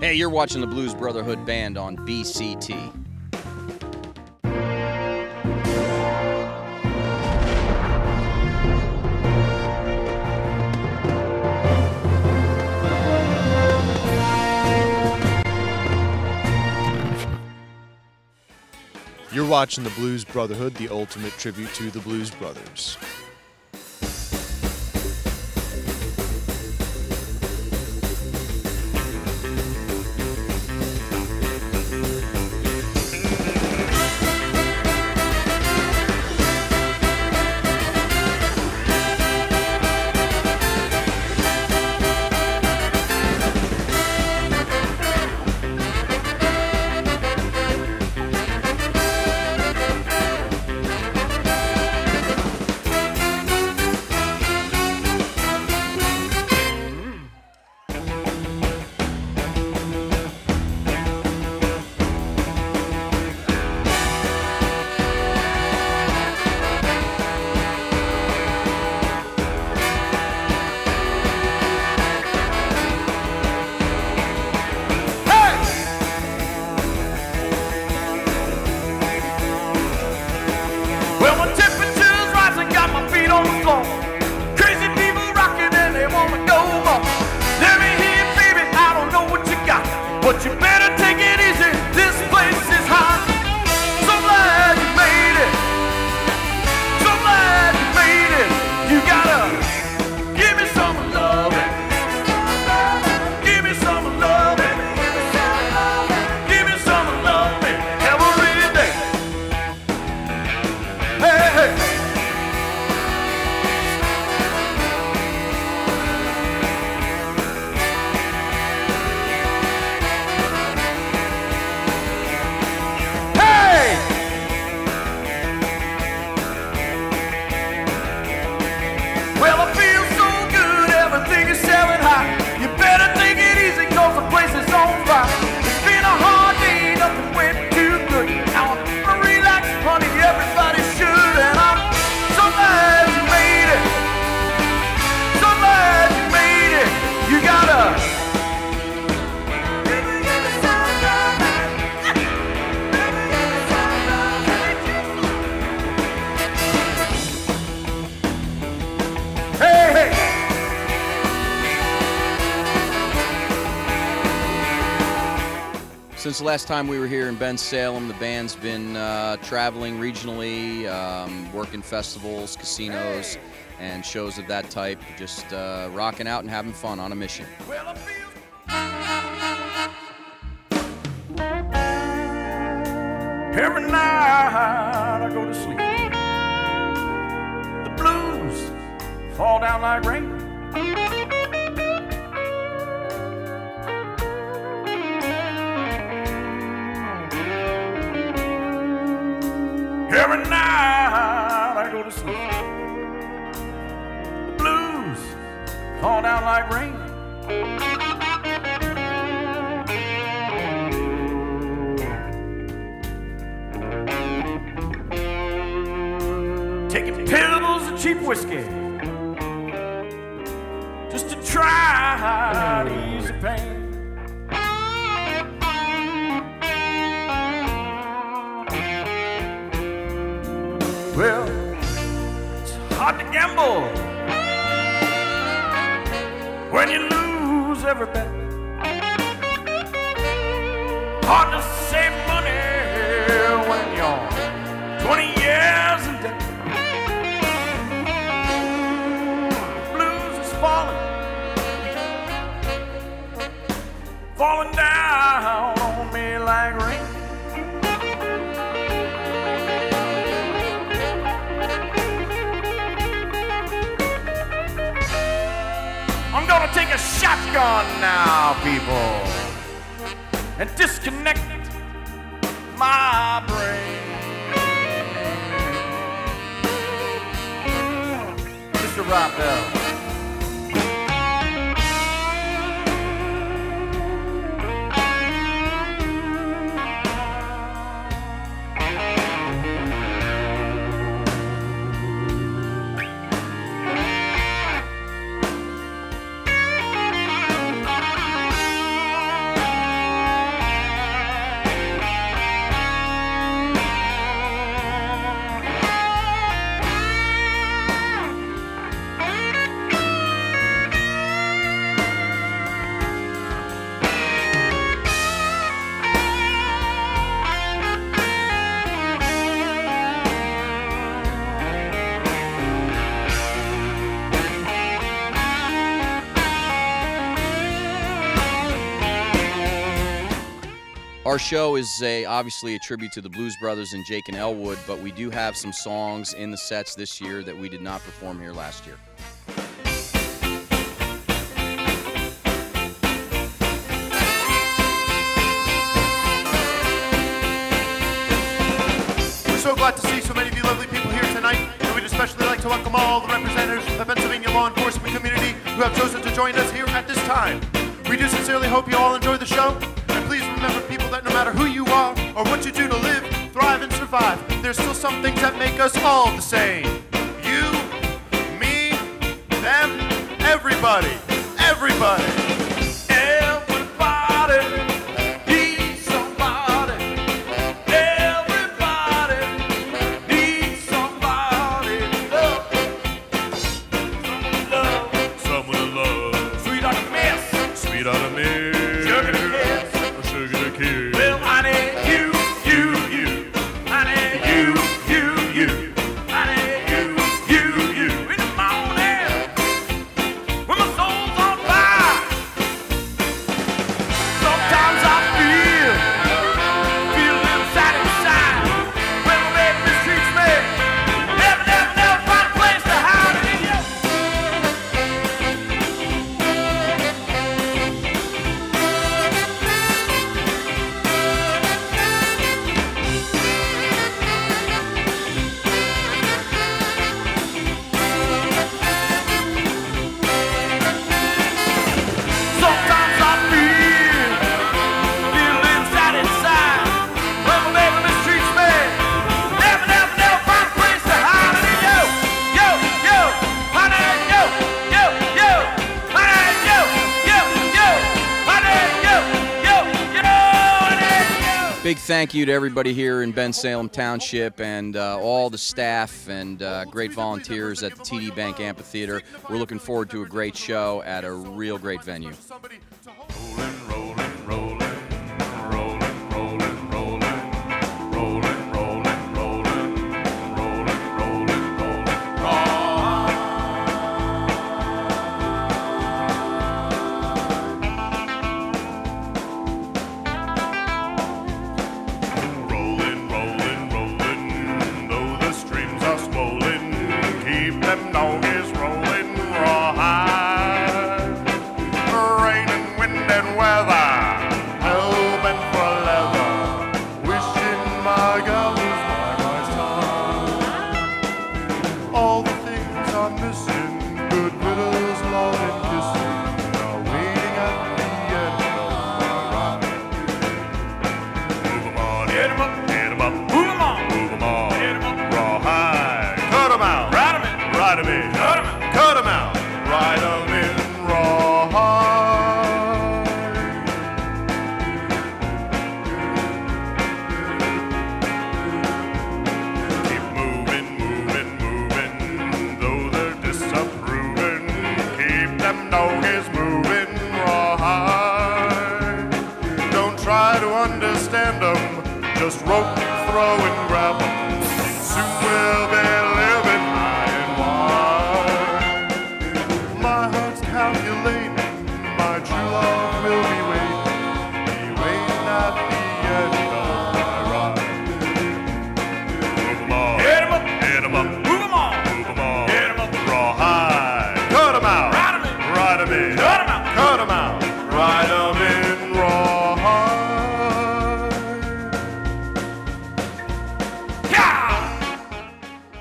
Hey, you're watching the Blues Brotherhood Band on BCT. You're watching the Blues Brotherhood, the ultimate tribute to the Blues Brothers. Since the last time we were here in Bensalem, the band's been uh, traveling regionally, um, working festivals, casinos, and shows of that type. Just uh, rocking out and having fun on a mission. Well, Every night I go to sleep. The blues fall down like rain. Every night I go to sleep. The blues fall down like rain. Taking pills and cheap whiskey just to try to ease the pain. When you shotgun now, people, and disconnect my brain. Mr. Rob Our show is a obviously a tribute to the Blues Brothers and Jake and Elwood, but we do have some songs in the sets this year that we did not perform here last year. We're so glad to see so many of you lovely people here tonight, and we'd especially like to welcome all the representatives of the Pennsylvania law enforcement community who have chosen to join us here at this time. We do sincerely hope you all enjoy the show, remember, people, that no matter who you are or what you do to live, thrive, and survive, there's still some things that make us all the same. You, me, them, everybody, everybody. Thank you to everybody here in Bensalem Township and uh, all the staff and uh, great volunteers at the TD Bank Amphitheater. We're looking forward to a great show at a real great venue.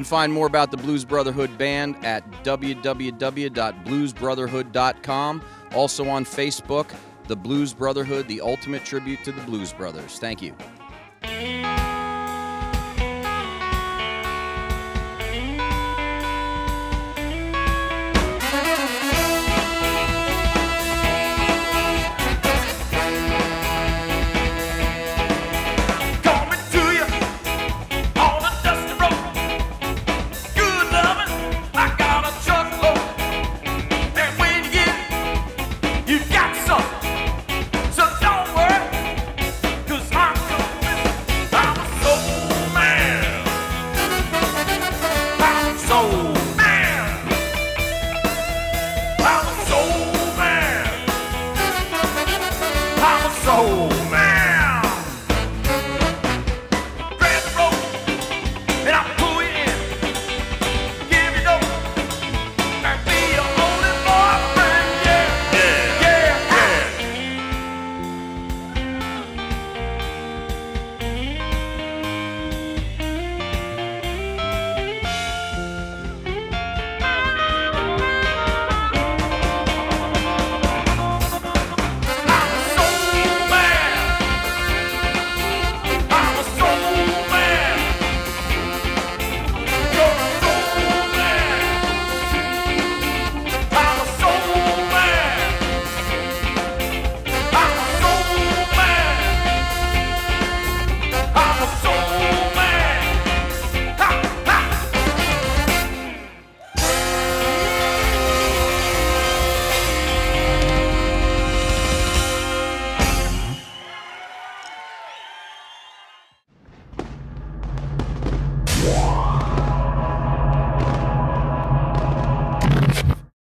Can find more about the Blues Brotherhood Band at www.bluesbrotherhood.com. Also on Facebook, The Blues Brotherhood, the ultimate tribute to the Blues Brothers. Thank you. You got